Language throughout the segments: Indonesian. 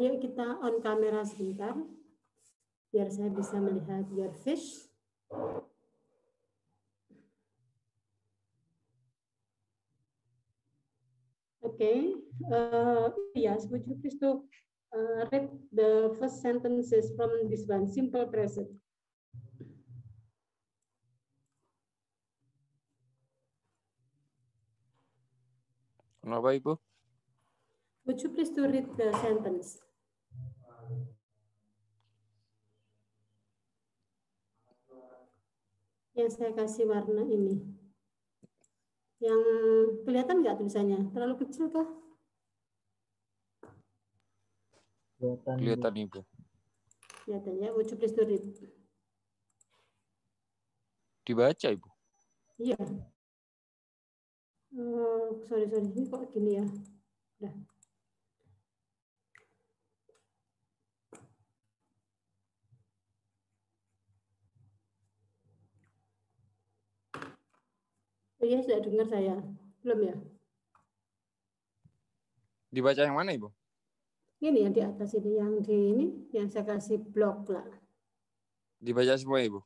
Ayo kita on kamera sebentar biar saya bisa melihat your fish. Okay, uh, yes, would you please to uh, read the first sentences from this one, simple present. Kenapa Ibu? Would you please to read the sentence? Yang saya kasih warna ini. Yang kelihatan nggak tulisannya? Terlalu kecil kah? Kelihatan. Kelihatan Ibu. Kelihatan ya. Would you please? Dibaca Ibu. Iya. Oh, sorry, sorry. Ini kok gini ya? Udah. Oh iya, sudah dengar saya. Belum ya? Dibaca yang mana Ibu? Ini yang di atas ini, yang di ini, yang saya kasih blok lah. Dibaca semua Ibu.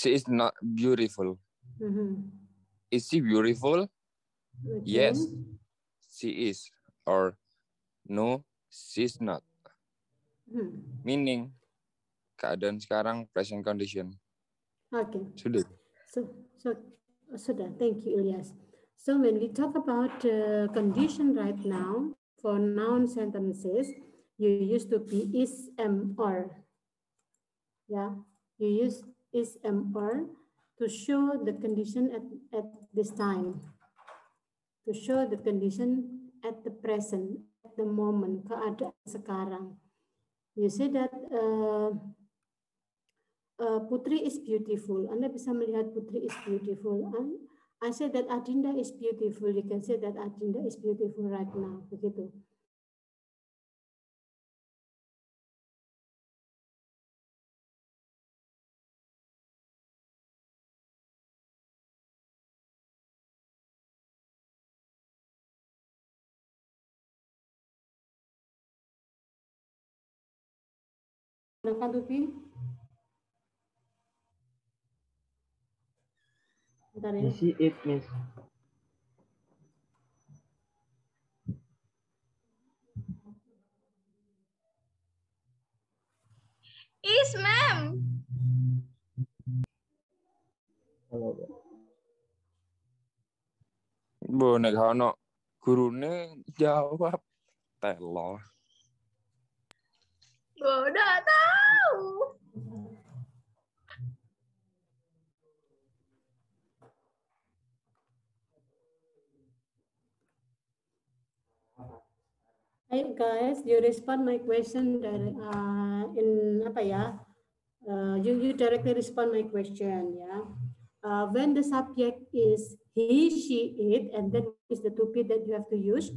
She is not beautiful. Mhm. Is she beautiful? Okay. Yes, she is. Or no, she's not. Hmm. Meaning, keadaan sekarang present condition. Okay. Sudah. So, so sudah. Thank you, Ilyas. So when we talk about uh, condition right now for noun sentences, you used to be is, am, or. Yeah, you use is, am, or to show the condition at, at this time. To show the condition at the present, at the moment, keadaan sekarang. You say that uh, uh, Putri is beautiful. Anda bisa melihat Putri is beautiful. And I say that Adinda is beautiful. You can say that Adinda is beautiful right now. Begitu. Silakan Tupi. Bentar ya. See it, Miss. Is, ma'am. Bu, nek ono gurune jawab telo. Udah tahu. Hi guys, you respond my question dari uh, in apa ya? Uh, you you directly respond my question ya. Uh, when the subject is he, she, it, and then is the to be that you have to use,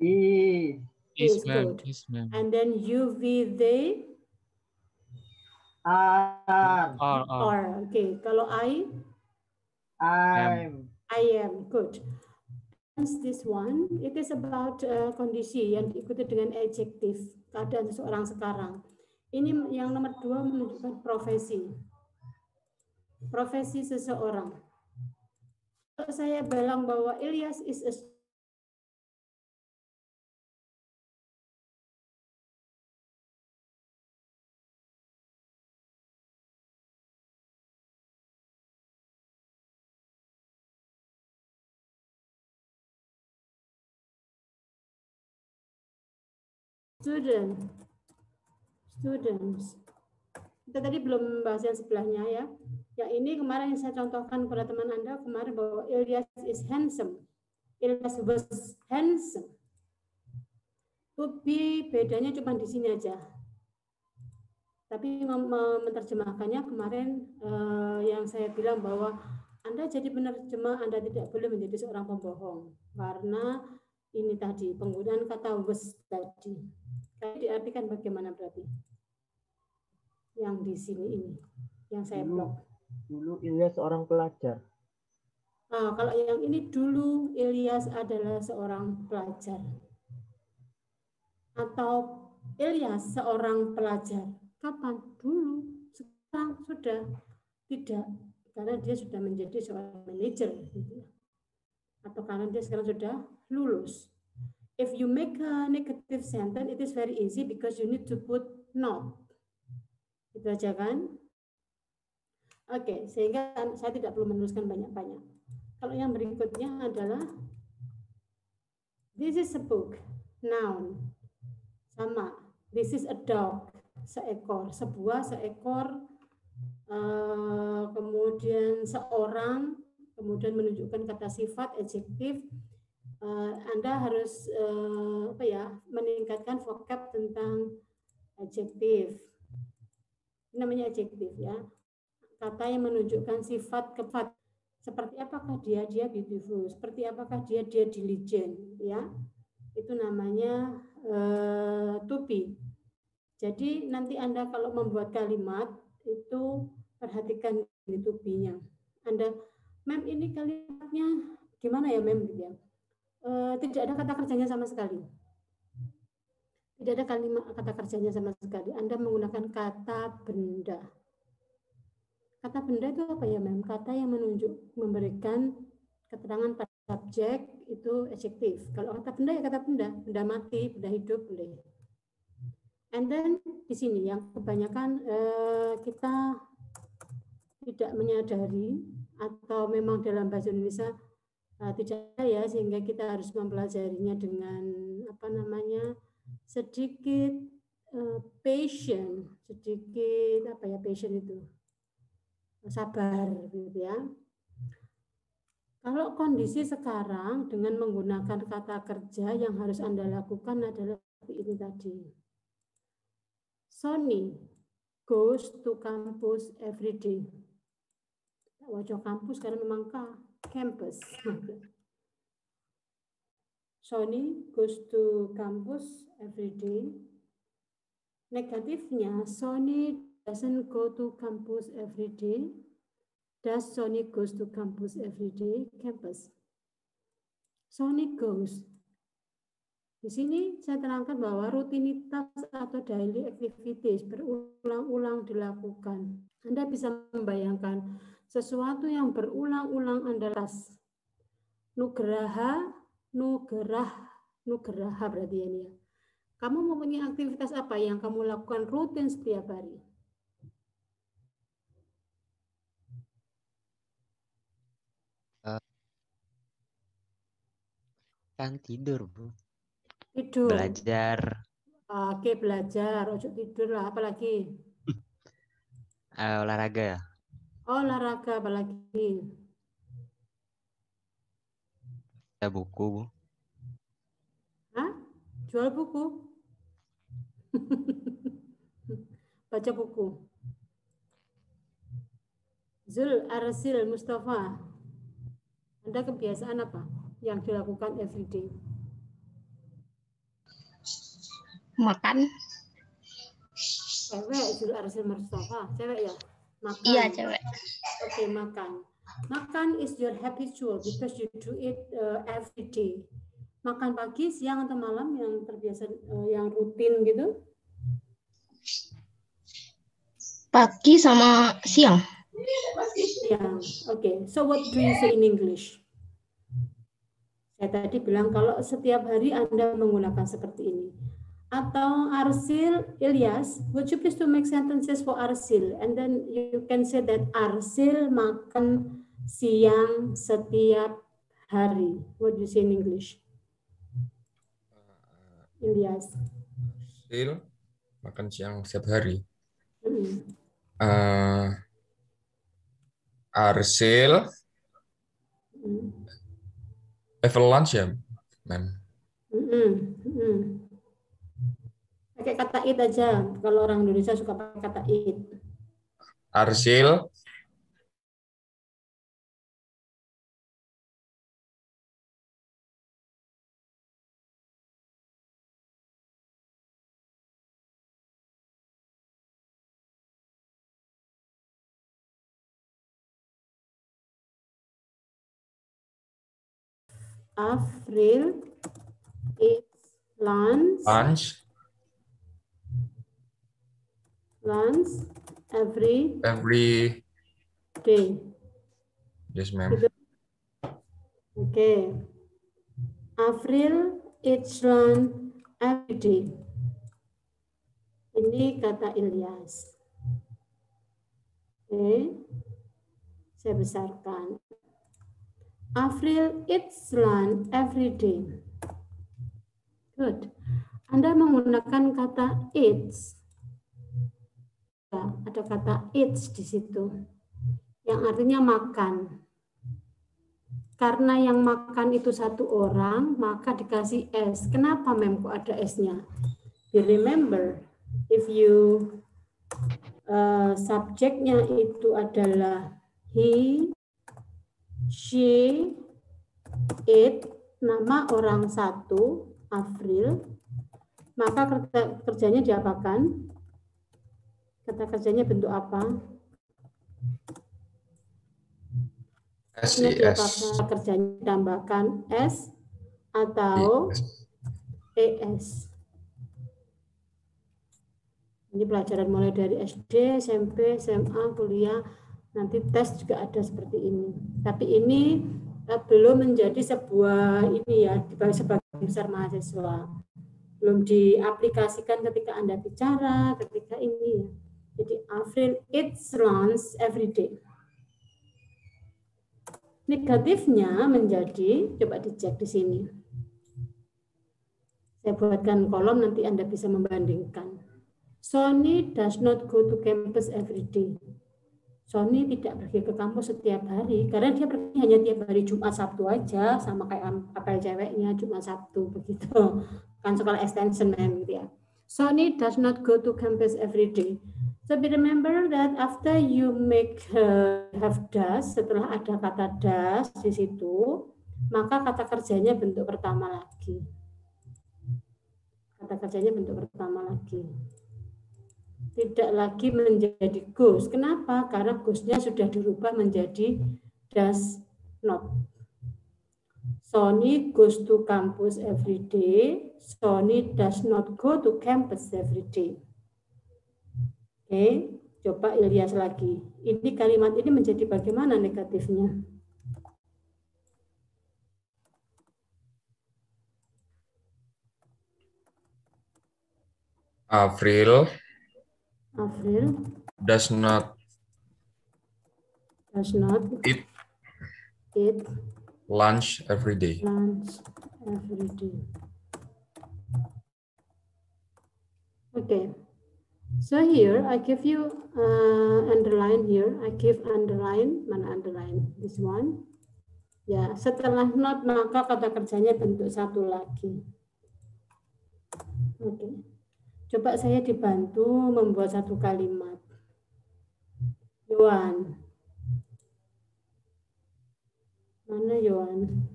is Is Is ma'am, good. is ma'am. and then you, we, they, are Are, are. Okay, kalau I, I'm I am good. Hence this one, it is about uh, kondisi yang diikuti dengan adjektif keadaan seseorang sekarang. Ini yang nomor dua menunjukkan profesi. Profesi seseorang. Kalau saya bilang bahwa Ilyas is a student, students. Kita tadi belum bahas yang sebelahnya ya. Yang ini kemarin yang saya contohkan kepada teman Anda kemarin bahwa Ilyas is handsome. Ilyas was handsome. To be bedanya cuma di sini aja. Tapi menerjemahkannya kemarin eh, yang saya bilang bahwa Anda jadi penerjemah, Anda tidak boleh menjadi seorang pembohong. Karena ini tadi, penggunaan kata was tadi. Diartikan bagaimana berarti? Yang di sini ini, yang saya Dulu. blok. Dulu Ilyas seorang pelajar. Nah, kalau yang ini dulu Ilyas adalah seorang pelajar. Atau Ilyas seorang pelajar. Kapan? Dulu. Sekarang sudah tidak. Karena dia sudah menjadi seorang manajer. Gitu. Atau karena dia sekarang sudah lulus. If you make a negative sentence, it is very easy because you need to put not. Itu aja kan? Oke, sehingga saya tidak perlu menuliskan banyak-banyak. Kalau yang berikutnya adalah this is a book, noun. Sama, this is a dog, seekor, sebuah seekor eh, kemudian seorang, kemudian menunjukkan kata sifat, adjektif. Eh, Anda harus eh, apa ya, meningkatkan vocab tentang adjektif. Namanya adjektif ya. Kata yang menunjukkan sifat kefat seperti apakah dia dia beautiful? Seperti apakah dia dia diligent ya? Itu namanya uh, to be jadi nanti anda kalau membuat kalimat itu perhatikan di anda mem ini kalimatnya gimana ya mem? Gitu ya uh, tidak ada kata kerjanya sama sekali tidak ada kalimat kata kerjanya sama sekali anda menggunakan kata benda Kata benda itu apa ya, Mem? Kata yang menunjuk, memberikan keterangan pada subjek itu adjektif. Kalau kata benda ya kata benda, benda mati, benda hidup boleh. And then di sini yang kebanyakan eh, kita tidak menyadari atau memang dalam bahasa Indonesia eh, tidak ya sehingga kita harus mempelajarinya dengan apa namanya sedikit eh, patient, sedikit apa ya patient itu sabar gitu ya. Kalau kondisi sekarang dengan menggunakan kata kerja yang harus Anda lakukan adalah ini tadi. Sony goes to campus every day. Wajah kampus karena memang campus. Sony goes to campus every day. Negatifnya, Sony doesn't go to campus every day. Does Sony goes to campus every day? Campus. Sony goes. Di sini saya terangkan bahwa rutinitas atau daily activities berulang-ulang dilakukan. Anda bisa membayangkan sesuatu yang berulang-ulang Anda tas. Nugraha, nugerah, nugraha berarti ya ini ya. Kamu mempunyai aktivitas apa yang kamu lakukan rutin setiap hari? Kan tidur, Bu. Tidur. Belajar. Oke, belajar. Ojo tidur lah, apalagi? Uh, olahraga. Oh, olahraga, apalagi? Baca buku, Bu. Hah? Jual buku? Baca buku. Zul Arsil Mustafa. Anda kebiasaan apa? yang dilakukan everyday? Makan. Cewek, Zul Arsil Mustafa. Cewek ya? Makan. Iya, cewek. Oke, okay, makan. Makan is your habitual because you do it uh, every day. Makan pagi, siang atau malam yang terbiasa uh, yang rutin gitu? Pagi sama siang. Siang. Oke. Okay. So what do you say in English? Saya tadi bilang kalau setiap hari Anda menggunakan seperti ini. Atau Arsil, Ilyas, would you please to make sentences for Arsil? And then you can say that Arsil makan siang setiap hari. What do you say in English? Ilyas. Arsil makan siang setiap hari. Hmm. Uh, Arsil hmm level lunch ya, mem? Mm -hmm. Pakai kata it aja. Kalau orang Indonesia suka pakai kata it. Arsil. April is lunch. Lunch lunch every every day. yes ma'am. Okay. April eats lunch every day. Ini kata Ilyas. Oke. Saya besarkan. April eats lunch every day. Good. Anda menggunakan kata eats. Ada kata eats di situ. Yang artinya makan. Karena yang makan itu satu orang, maka dikasih S. Kenapa mem kok ada S-nya? You remember, if you uh, subjeknya itu adalah he, she, it, nama orang satu, April, maka kerja, kerjanya diapakan? Kata kerjanya bentuk apa? SES. diapakan? Kerjanya ditambahkan S atau ES. Ini pelajaran mulai dari SD, SMP, SMA, kuliah, nanti tes juga ada seperti ini. Tapi ini eh, belum menjadi sebuah ini ya sebagian besar mahasiswa. Belum diaplikasikan ketika Anda bicara, ketika ini ya. Jadi April eats lunch every day. Negatifnya menjadi, coba dicek di sini. Saya buatkan kolom, nanti Anda bisa membandingkan. Sony does not go to campus every day. Sony tidak pergi ke kampus setiap hari karena dia pergi hanya tiap hari Jumat Sabtu aja sama kayak apel ceweknya Jumat Sabtu begitu kan sekolah extension mem gitu ya. Sony does not go to campus every day. So be remember that after you make uh, have does setelah ada kata does di situ maka kata kerjanya bentuk pertama lagi. Kata kerjanya bentuk pertama lagi tidak lagi menjadi goes. Kenapa? Karena goes-nya sudah dirubah menjadi does not. Sony goes to campus every day. Sony does not go to campus every day. Oke, coba Ilyas lagi. Ini kalimat ini menjadi bagaimana negatifnya? April April does not does not eat eat lunch every day. lunch every day. Okay. So here I give you uh, underline here. I give underline mana underline this one. Ya setelah not maka kata kerjanya bentuk satu lagi. Oke. Coba saya dibantu membuat satu kalimat. Yohan. Mana Yohan?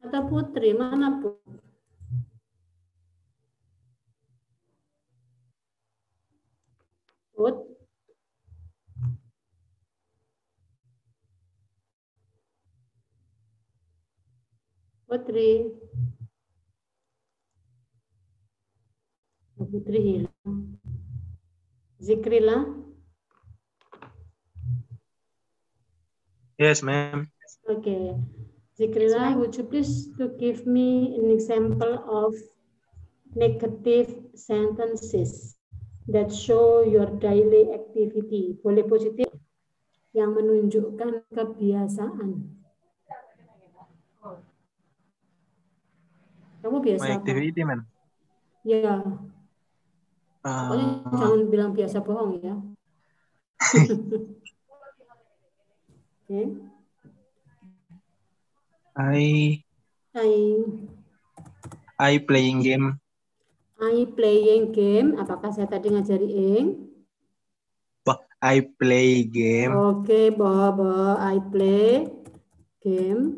Atau Putri, mana Put? Put? Putri. Putri hilang. Zikrila. Yes, ma'am. Okay. Zikrila, would you please to give me an example of negative sentences that show your daily activity? Boleh positif yang menunjukkan kebiasaan. Kamu biasa My apa? activity, ma'am. Ya, pokoknya Uh, jangan bilang biasa bohong ya. Oke. I I I playing game. I playing game. Apakah saya tadi ngajari ing? I play game. Oke, bahwa I play game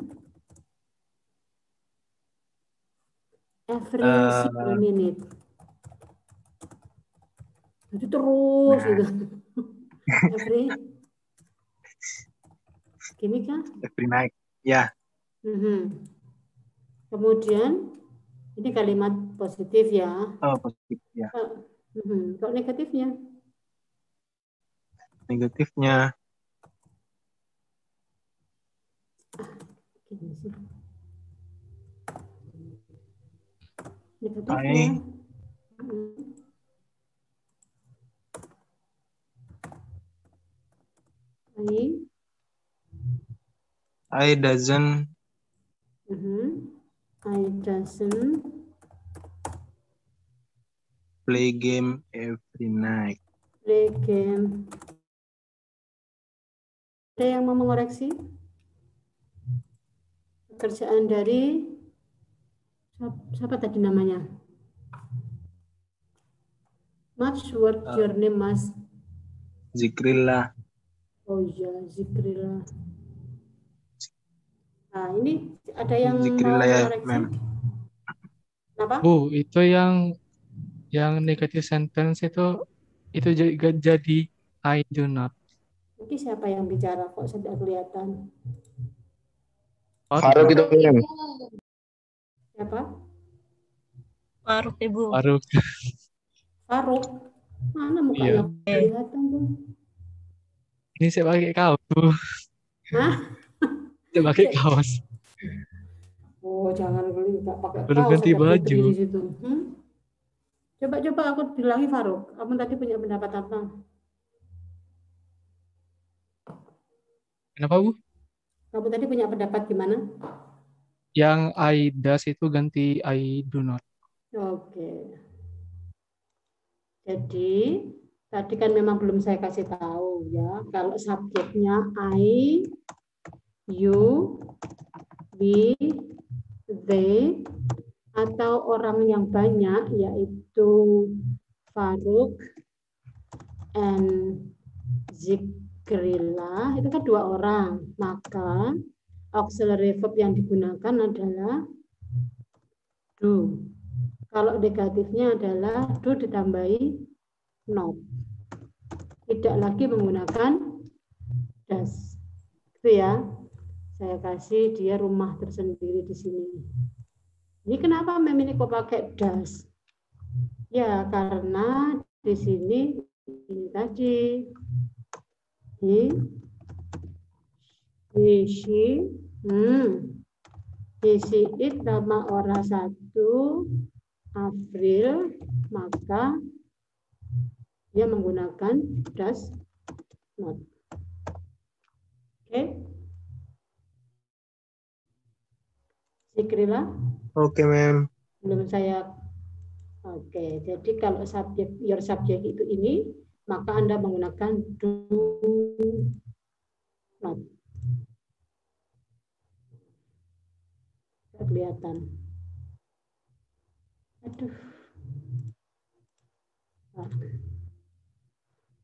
every single minute. Jadi terus Nah. gitu. every gini kan? Every night. Ya. Mhm. Kemudian ini kalimat positif ya. Oh, positif ya. Mhm. Kalau negatifnya, Negatifnya gini sih. Negatifnya. Baik. Mhm. Baik. I doesn't Mhm. I doesn't play game every night. play game. Ada yang mau mengoreksi? Pekerjaan dari siapa, tadi namanya? Much work Ah. your name mas. Zikrillah. Oh iya, Zikrila. Nah, ini ada yang Zikrillah ya. Kenapa? Bu, itu yang yang negative sentence itu itu juga jadi I do not. Ini siapa yang bicara kok tidak kelihatan? Oh, Faruk itu mem. Siapa? Faruk ibu. Faruk. Faruk. Mana Iya. mukanya kelihatan tuh? Ini saya pakai kaos, Bu. Hah? Saya pakai kaos. Oh, jangan beli nggak pakai Baru kaos ganti ada putri baju. di situ. Hmm? Coba-coba aku bilangi Faruk. Kamu tadi punya pendapat apa? Kenapa, Bu? Kamu tadi punya pendapat gimana? Yang I does itu ganti I do not. Oke. Jadi tadi kan memang belum saya kasih tahu ya. Kalau subjeknya I, you, we, they, atau orang yang banyak yaitu Faruk and Zikrillah itu kan dua orang. Maka auxiliary verb yang digunakan adalah do. Kalau negatifnya adalah do ditambahi not. Tidak lagi menggunakan does. Itu ya. Saya kasih dia rumah tersendiri di sini. Ini kenapa mem ini kok pakai does? Ya, karena di sini ini tadi he, he, she, hmm, he, she, it satu, April, maka dia menggunakan does not. Oke. Zikrila, Oke, ma'am. belum saya Oke, jadi kalau subjek your subject itu ini, maka Anda menggunakan do not. Kelihatan. Aduh. Nah.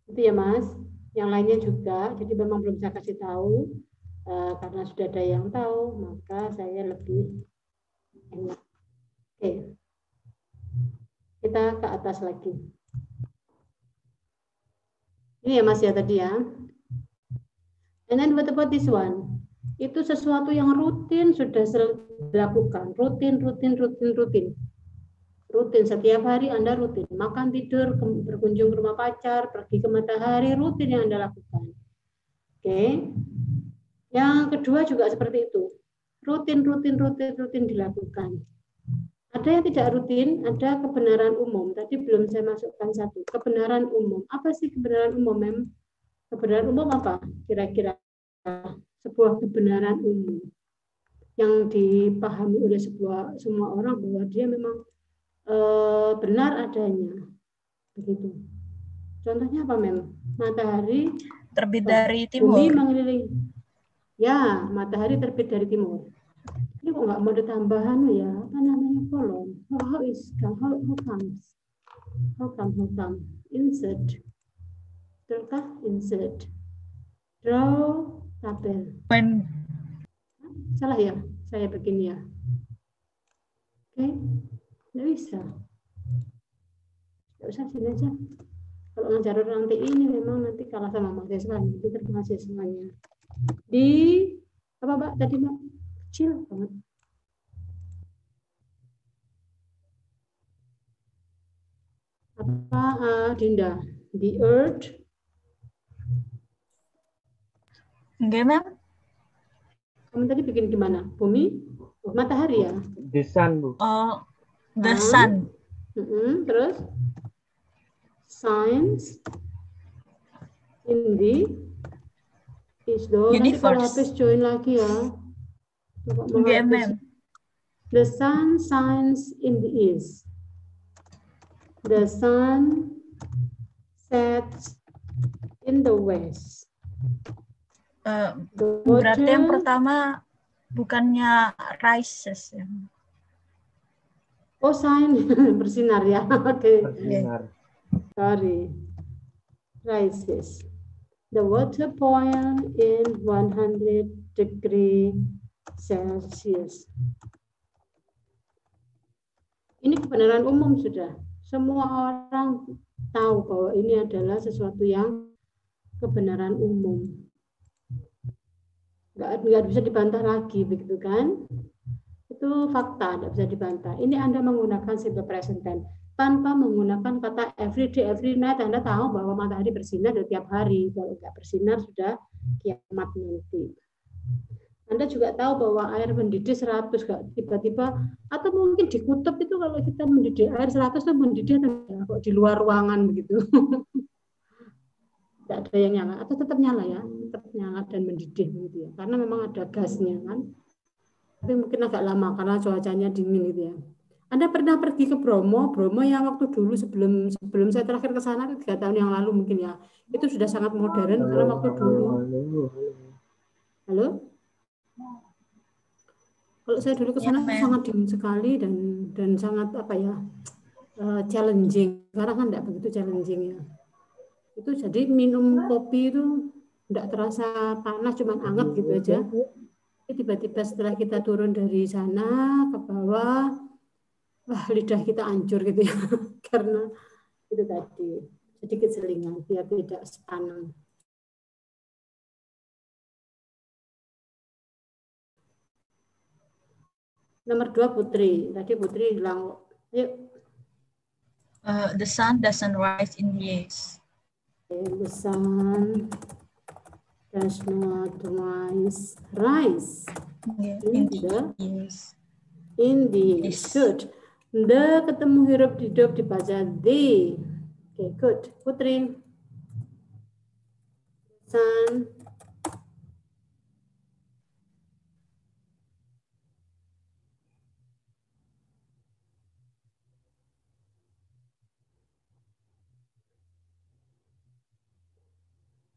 Itu ya Mas. Yang lainnya juga, jadi memang belum saya kasih tahu eh, karena sudah ada yang tahu, maka saya lebih enak. Oke. Kita ke atas lagi. Ini ya Mas ya tadi ya. And then what about this one? Itu sesuatu yang rutin sudah dilakukan. Rutin, rutin, rutin, rutin. Rutin, setiap hari Anda rutin. Makan, tidur, berkunjung ke rumah pacar, pergi ke matahari, rutin yang Anda lakukan. Oke. Yang kedua juga seperti itu. Rutin, rutin, rutin, rutin dilakukan. Ada yang tidak rutin, ada kebenaran umum. Tadi belum saya masukkan satu. Kebenaran umum. Apa sih kebenaran umum, Mem? Kebenaran umum apa? Kira-kira sebuah kebenaran umum yang dipahami oleh sebuah semua orang bahwa dia memang eh, benar adanya. Begitu. Contohnya apa, Mem? Matahari Terbit dari bumi timur. mengelilingi. Ya, matahari terbit dari timur. Ini kok nggak mau ditambahan ya? Apa namanya kolom? How, how is how, how comes? How come? How come? Insert. Betulkah? Insert. Draw tabel. When Salah ya? Saya begini ya. Oke, nggak bisa. Nggak usah sini aja. Kalau ngajar orang TI ini memang nanti kalah sama mahasiswa, nanti terkena mahasiswanya. Di apa Mbak tadi Mbak? kecil banget. Apa uh, Dinda? The earth Enggak, Mem. Kamu tadi bikin gimana? Bumi? Oh, matahari ya? The sun, Bu. Oh, the sun. Mm-mm, Terus? Science in the Nanti kalau habis join lagi ya. The sun shines in the east. The sun sets in the west. Eh, The berarti yang pertama bukannya rises ya. Oh, sign bersinar ya. Oke. Bersinar. Sorry. Rises. The water boil in 100 degree Celsius. Ini kebenaran umum sudah. Semua orang tahu bahwa ini adalah sesuatu yang kebenaran umum. Nggak bisa dibantah lagi, begitu kan? Itu fakta, tidak bisa dibantah. Ini Anda menggunakan simple present tense tanpa menggunakan kata every day, every night, Anda tahu bahwa matahari bersinar dari tiap hari. Kalau nggak bersinar sudah kiamat nanti. Anda juga tahu bahwa air mendidih 100 nggak tiba-tiba atau mungkin di kutub itu kalau kita mendidih air 100 itu mendidih kok di luar ruangan begitu. Tidak ada yang nyala atau tetap nyala ya, tetap nyala dan mendidih begitu ya. Karena memang ada gasnya kan. Tapi mungkin agak lama karena cuacanya dingin gitu ya. Anda pernah pergi ke Bromo, Bromo yang waktu dulu sebelum sebelum saya terakhir ke sana tiga tahun yang lalu mungkin ya, itu sudah sangat modern karena waktu dulu. Halo? Kalau saya dulu ke sana Ya, sangat dingin sekali dan dan sangat apa ya eh, challenging. Sekarang kan tidak begitu challenging ya. Itu jadi minum kopi itu tidak terasa panas, cuma hangat gitu aja. Tiba-tiba setelah kita turun dari sana ke bawah, wah lidah kita hancur gitu ya, karena itu tadi sedikit selingan biar tidak sepanang. Nomor dua Putri. Tadi Putri bilang, yuk Eh, the sun doesn't rise in the east. the sun does not rise, rise Yeah, in in the the east. in the Yes. good. The ketemu huruf hidup dibaca the. Oke, good. Putri. Sun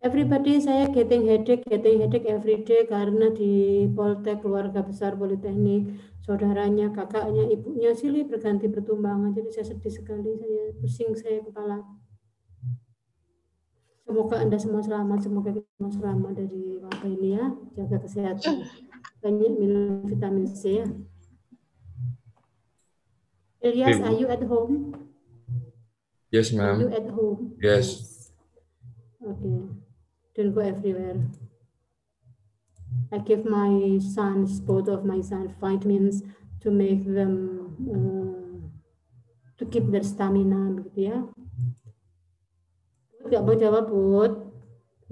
Everybody saya getting headache, getting headache every day karena di Poltek keluarga besar Politeknik saudaranya, kakaknya, ibunya silih berganti bertumbangan. Jadi saya sedih sekali, saya pusing saya kepala. Semoga Anda semua selamat, semoga kita semua selamat dari wabah ini ya. Jaga kesehatan. Banyak minum vitamin C ya. Ilyas, Ibu. are you at home? Yes, Are you ma'am. at home? Yes. Okay. Don't go everywhere. I give my sons, both of my sons, vitamins to make them uh, to keep their stamina, begitu ya. Jawab.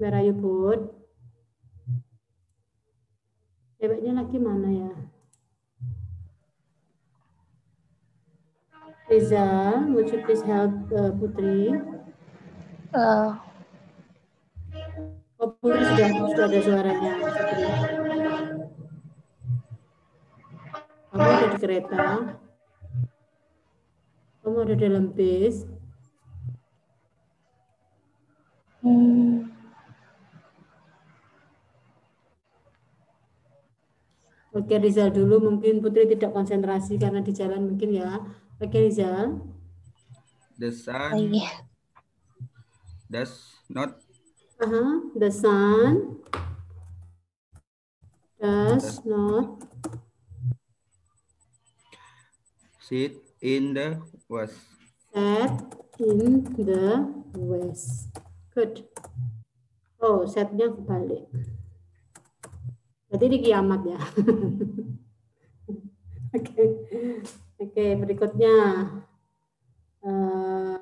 Where are you, Bud? Ceweknya lagi mana ya? Rizal, would you please help uh, Putri? Eh, Oh, Putri sudah, sudah ada suaranya. Putri. Kamu ada di kereta. Kamu ada dalam bis. hmm, Oke Rizal dulu mungkin Putri tidak konsentrasi karena di jalan mungkin ya. Oke Rizal. The sun lagi. does not Aha, the sun does not sit in the west. set in the west. Good. Oh, setnya kebalik. Berarti ini kiamat ya. Oke, oke berikutnya Eh,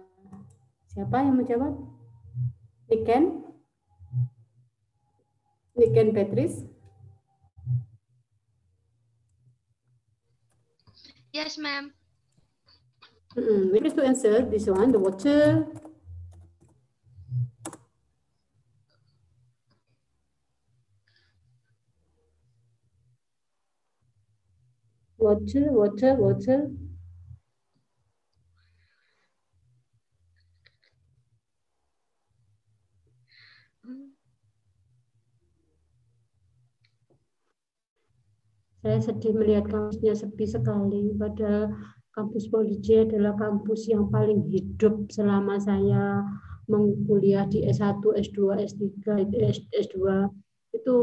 siapa yang menjawab? Niken? Niken Petris? Yes, ma'am. Mm, we need to answer this one, the water. Water, water, water. Saya sedih melihat kampusnya sepi sekali, padahal kampus Poliji adalah kampus yang paling hidup selama saya mengkuliah di S1, S2, S3, S2 itu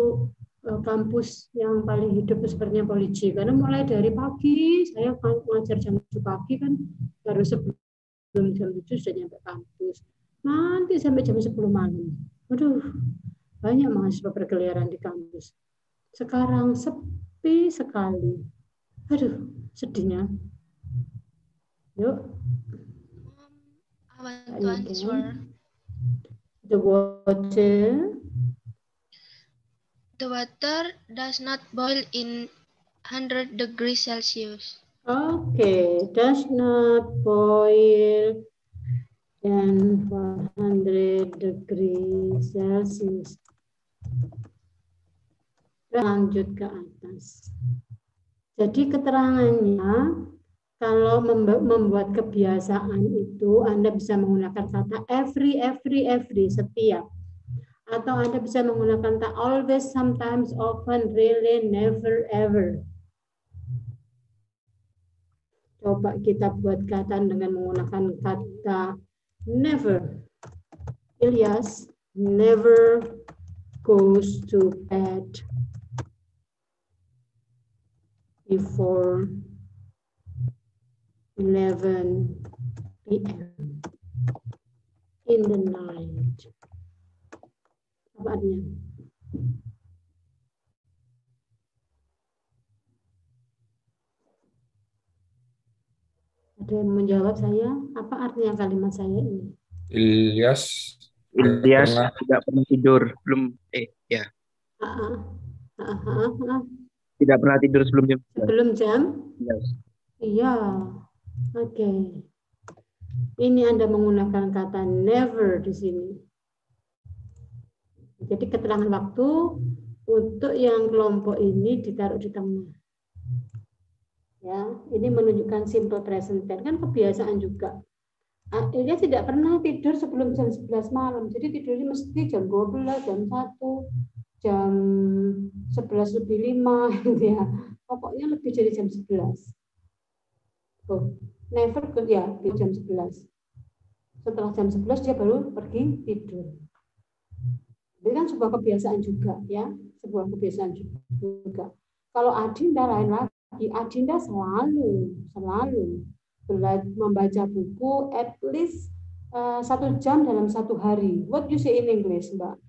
eh, kampus yang paling hidup sepertinya Poliji karena mulai dari pagi saya ngajar jam 7 pagi kan baru sebelum jam 7 sudah nyampe kampus. Nanti sampai jam 10 malam. Aduh banyak mahasiswa berkeliaran di kampus. Sekarang sepi sekali. Aduh sedihnya. Yuk. The water. The water does not boil in 100 degrees Celsius. Okay, does not boil in 100 degrees Celsius. Lanjut ke atas. Jadi keterangannya, kalau membuat kebiasaan itu, Anda bisa menggunakan kata every, every, every, setiap. Atau Anda bisa menggunakan kata always, sometimes, often, really, never, ever. Coba kita buat kata dengan menggunakan kata never. Ilyas never goes to bed before 11 p.m. in the night. Apa artinya? Ada yang menjawab saya? Apa artinya kalimat saya ini? Ilyas Ilyas tidak pernah tidur belum eh ya Ah, ah, ah, ah, ah. Tidak pernah tidur sebelum jam 11. Sebelum jam? Yes. Iya. Oke. Ini Anda menggunakan kata never di sini. Jadi keterangan waktu untuk yang kelompok ini ditaruh di tengah. Ya, ini menunjukkan simple present tense kan kebiasaan juga. Dia tidak pernah tidur sebelum jam 11 malam. Jadi tidurnya mesti jam 12, jam 1, jam 11 lebih 5 gitu ya. Pokoknya lebih dari jam 11. Oh, never ke ya di jam 11. Setelah jam 11 dia baru pergi tidur. Ini kan sebuah kebiasaan juga ya, sebuah kebiasaan juga. Kalau Adinda lain lagi, Adinda selalu selalu membaca buku at least eh, satu jam dalam satu hari. What you say in English, Mbak?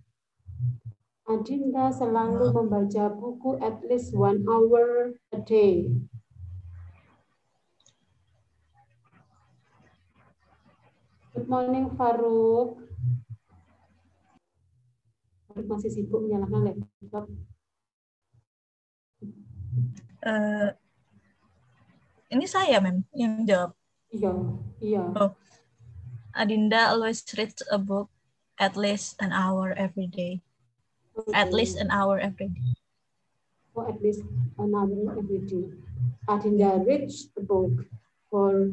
Adinda selalu membaca buku at least one hour a day. Good morning, Faruk. Faruk masih sibuk menyalakan laptop. Eh, ini saya, mem, yang jawab. Iya, iya. Oh. Adinda always reads a book at least an hour every day. At least an hour every day. for at least an hour every day. Adinda reads the book for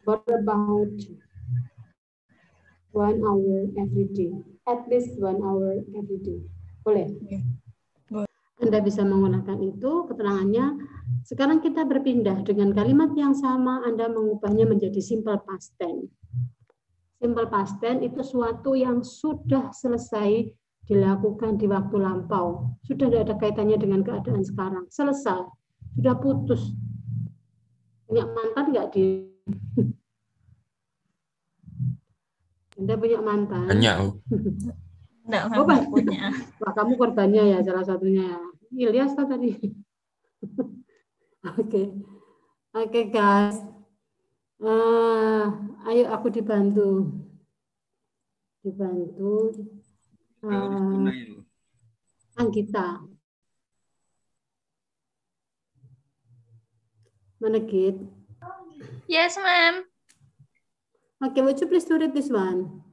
for about one hour every day. At least one hour every day. Boleh? Anda bisa menggunakan itu keterangannya. Sekarang kita berpindah dengan kalimat yang sama, Anda mengubahnya menjadi simple past tense. Simple past tense itu suatu yang sudah selesai dilakukan di waktu lampau. Sudah tidak ada kaitannya dengan keadaan sekarang. Selesai. Sudah putus. Punya mantan nggak di... Anda punya mantan? Banyak. Enggak, Oh, punya. Wah, kamu korbannya ya salah satunya. Ilyas kan tadi. Oke. Oke, guys. Eh, ayo aku dibantu. Dibantu. Eh, Anggita. Mana Git? Yes, ma'am. Okay, would you please to read this one?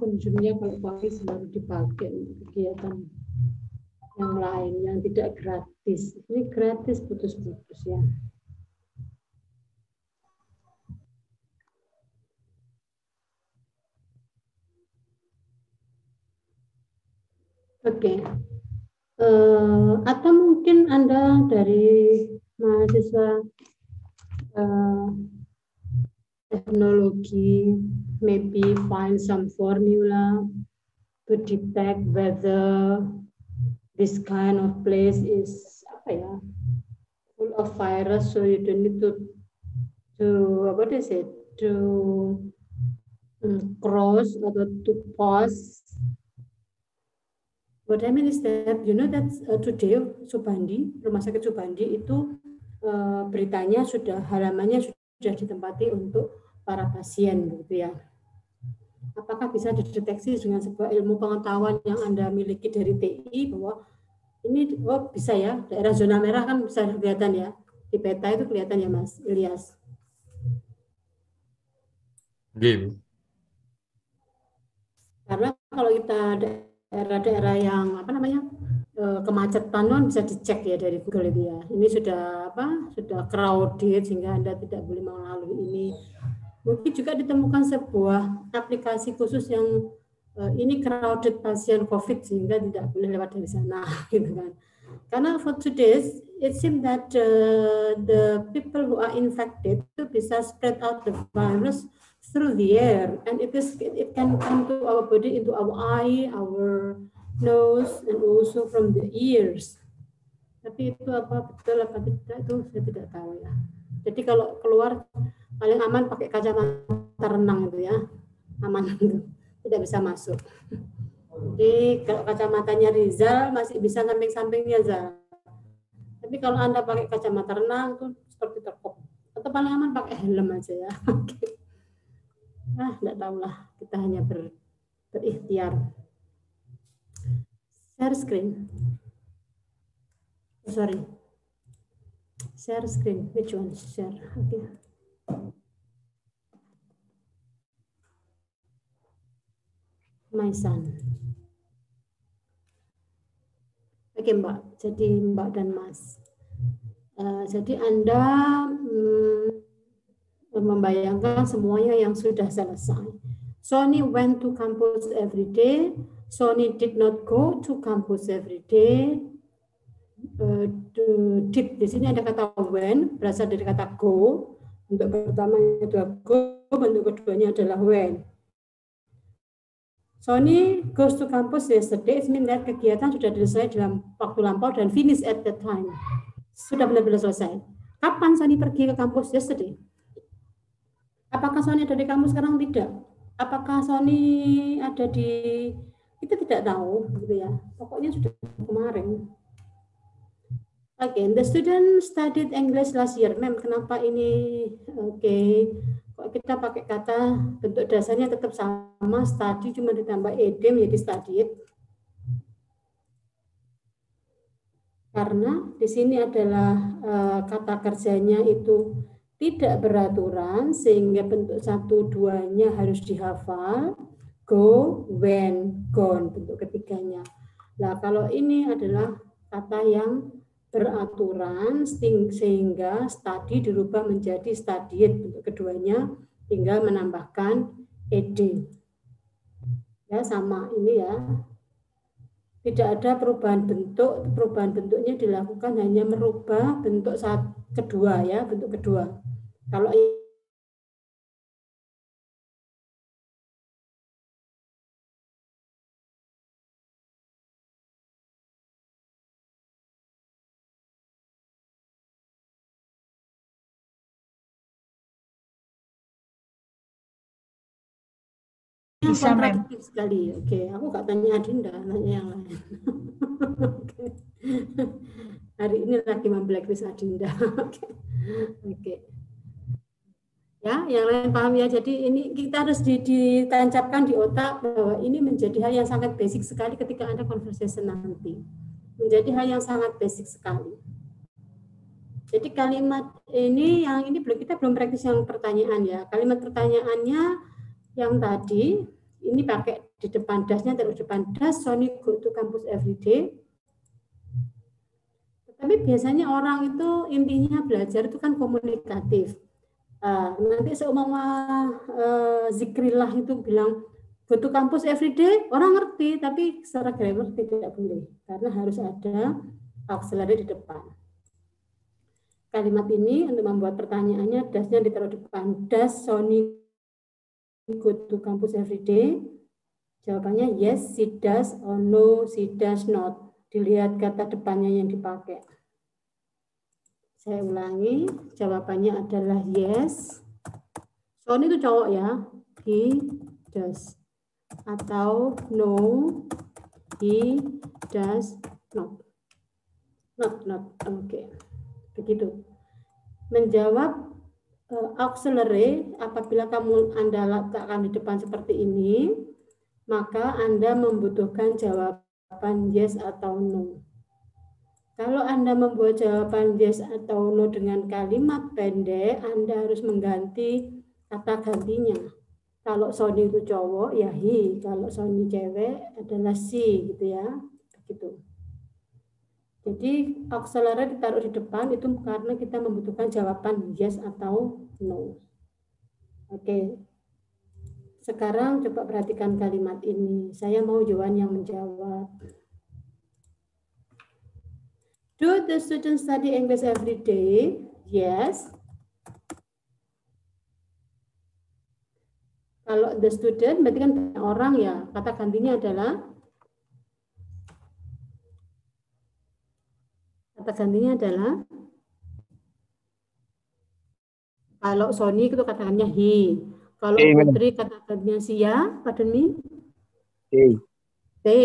Zoom-nya kalau pakai selalu dipakai untuk kegiatan yang lain yang tidak gratis. Ini gratis putus-putus ya. Oke. Eh, atau mungkin Anda dari mahasiswa uh, technology, maybe find some formula to detect whether this kind of place is apa ya full of virus, so you don't need to to what is it to um, cross or to pause. What I mean is that you know that uh, today Subandi, Rumah Sakit Subandi itu uh, beritanya sudah halamannya sudah ditempati untuk para pasien gitu ya. Apakah bisa dideteksi dengan sebuah ilmu pengetahuan yang Anda miliki dari TI bahwa ini oh bisa ya, daerah zona merah kan bisa kelihatan ya. Di peta itu kelihatan ya Mas Ilyas. Game. Karena kalau kita daerah-daerah yang apa namanya kemacetan kan bisa dicek ya dari Google itu ya. Ini sudah apa? Sudah crowded sehingga Anda tidak boleh melalui ini Mungkin juga ditemukan sebuah aplikasi khusus yang uh, ini crowded pasien COVID sehingga tidak boleh lewat dari sana, gitu kan. Karena for today's, it seems that uh, the people who are infected itu bisa spread out the virus through the air, and it is it can come to our body into our eye, our nose, and also from the ears. Tapi itu apa betul apa tidak itu saya tidak tahu ya. Jadi kalau keluar paling aman pakai kacamata renang itu ya. Aman itu tidak bisa masuk. Jadi kalau kacamatanya Rizal masih bisa samping-sampingnya Zal. Tapi kalau anda pakai kacamata renang tuh seperti terkop. Atau paling aman pakai helm aja ya. Oke. Nah tidak tahu lah kita hanya ber, berikhtiar share screen sorry share screen which one share okay. My son. Oke Mbak, jadi Mbak dan Mas. Uh, jadi Anda hmm, membayangkan semuanya yang sudah selesai. Sony went to campus every day. Sony did not go to campus every day. Uh, did di sini ada kata when berasal dari kata go untuk pertama adalah go, bentuk keduanya adalah when. Sony goes to campus yesterday, it means that kegiatan sudah selesai dalam waktu lampau dan finish at that time. Sudah benar-benar selesai. Kapan Sony pergi ke kampus yesterday? Apakah Sony ada di kampus sekarang? Tidak. Apakah Sony ada di... Kita tidak tahu, gitu ya. Pokoknya sudah kemarin. Again, the student studied English last year. Mem, kenapa ini? Oke, okay. kita pakai kata bentuk dasarnya tetap sama, study cuma ditambah ed menjadi studied. Karena di sini adalah uh, kata kerjanya itu tidak beraturan sehingga bentuk satu duanya harus dihafal. Go, when, gone bentuk ketiganya. Nah, kalau ini adalah kata yang beraturan sehingga study dirubah menjadi studied untuk keduanya tinggal menambahkan ed. Ya sama ini ya. Tidak ada perubahan bentuk, perubahan bentuknya dilakukan hanya merubah bentuk saat kedua ya, bentuk kedua. Kalau Bisa, Mem. sekali. Oke, aku gak tanya Adinda, tanya yang lain. Oke. Hari ini lagi memblacklist Adinda. Oke. Oke. Ya, yang lain paham ya. Jadi ini kita harus ditancapkan di otak bahwa ini menjadi hal yang sangat basic sekali ketika Anda conversation nanti. Menjadi hal yang sangat basic sekali. Jadi kalimat ini yang ini belum kita belum praktis yang pertanyaan ya. Kalimat pertanyaannya yang tadi ini pakai di depan dasnya terus depan das Sony go to campus every day tapi biasanya orang itu intinya belajar itu kan komunikatif uh, nanti seumpama uh, zikrillah itu bilang go to campus every day orang ngerti tapi secara grammar tidak boleh karena harus ada auxiliary di depan kalimat ini untuk membuat pertanyaannya dasnya ditaruh depan. Does Sony go to campus every day? Jawabannya yes, she does or no, she does not. Dilihat kata depannya yang dipakai. Saya ulangi, jawabannya adalah yes. Sony itu cowok ya, he does. Atau no, he does not. Not, not, oke. Okay. Begitu. Menjawab auxiliary, apabila kamu Anda letakkan di depan seperti ini, maka Anda membutuhkan jawaban yes atau no. Kalau Anda membuat jawaban yes atau no dengan kalimat pendek, Anda harus mengganti kata gantinya. Kalau Sony itu cowok, ya he. Kalau Sony cewek adalah si, gitu ya. Begitu. Jadi auxiliary ditaruh di depan itu karena kita membutuhkan jawaban yes atau no. Oke. Sekarang coba perhatikan kalimat ini. Saya mau Johan yang menjawab. Do the students study English every day? Yes. Kalau the student berarti kan orang ya. Kata gantinya adalah kata gantinya adalah kalau Sony itu katakannya he. Kalau hey, Putri kata gantinya si ya, pardon me? They. They.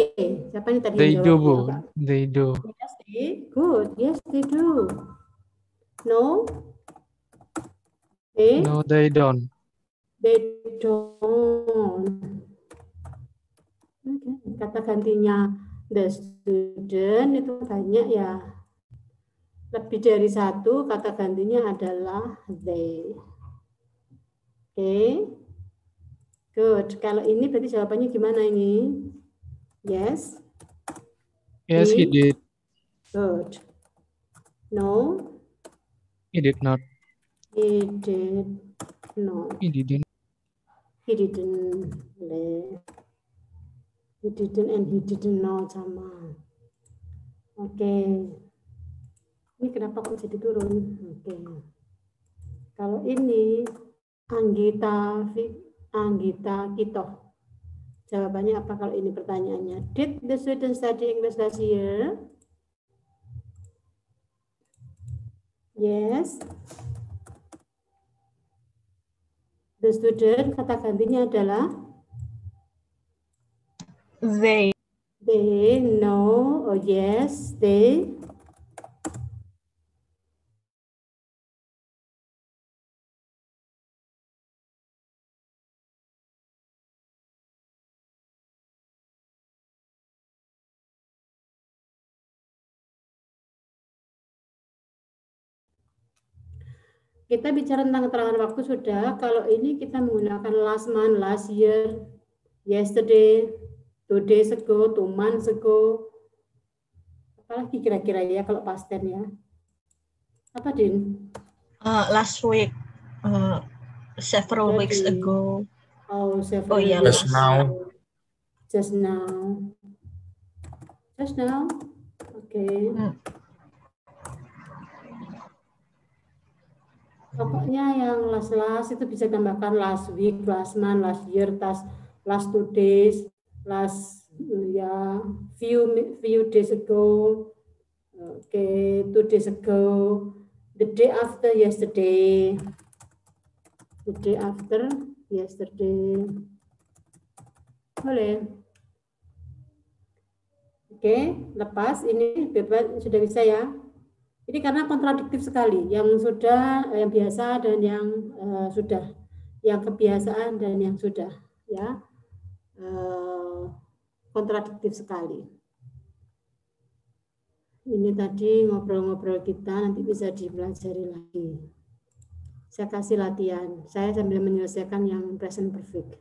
Siapa ini tadi They do? Bu. They do. Yes, they. Good. Yes, they do. No? They? No, they don't. They don't. Okay. Kata gantinya the student itu banyak ya lebih dari satu, kata gantinya adalah they. Oke. Okay. Good. Kalau ini berarti jawabannya gimana ini? Yes. Yes, he did. Good. No. He did not. He did not. He didn't. He didn't. He didn't and he didn't know sama. Oke. Okay. Ini kenapa kok jadi turun? Oke. Kalau ini Anggita Anggita Kito. Jawabannya apa kalau ini pertanyaannya? Did the student study English last year? Yes. The student kata gantinya adalah They. They, no, oh yes, they. Kita bicara tentang keterangan waktu sudah. Kalau ini kita menggunakan last month, last year, yesterday, two days ago, two months ago. Apalagi kira-kira ya kalau past tense ya. Apa, Din? Uh, last week, uh, several weeks ago. Oh, several Oh, yeah, weeks Just now. ago. Just now. Just now. Oke. Okay. Hmm. Pokoknya yang last last itu bisa tambahkan last week, last month, last year, last last two days, last ya few few days ago, okay, two days ago, the day after yesterday, the day after yesterday, boleh. Oke, okay, lepas ini bebas sudah bisa ya. Ini karena kontradiktif sekali, yang sudah, yang biasa dan yang uh, sudah, yang kebiasaan dan yang sudah, ya uh, kontradiktif sekali. Ini tadi ngobrol-ngobrol kita nanti bisa dipelajari lagi. Saya kasih latihan, saya sambil menyelesaikan yang present perfect.